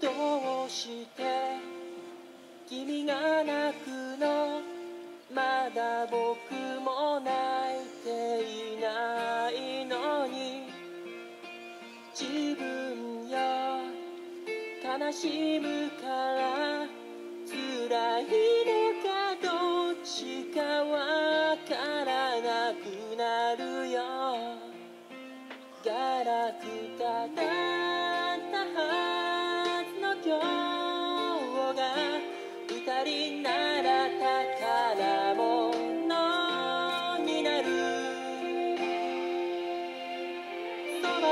どうして君が泣くのまだ僕も泣いていないのに自分よ悲しむから辛いのかどっちかわからなくなるよ。ガラクタだ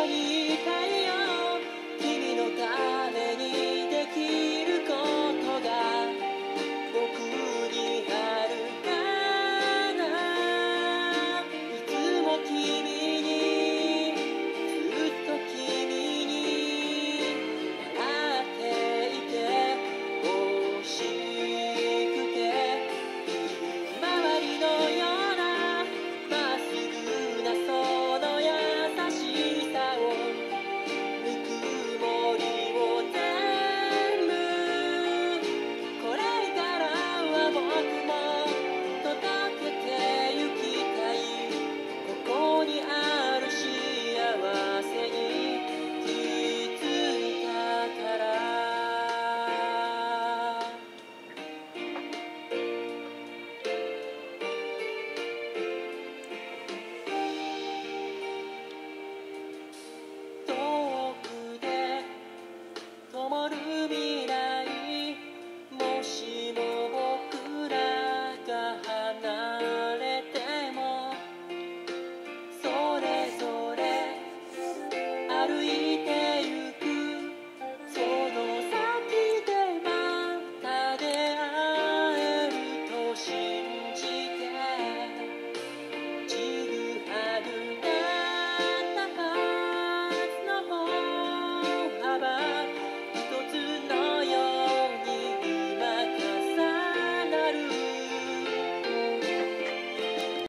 光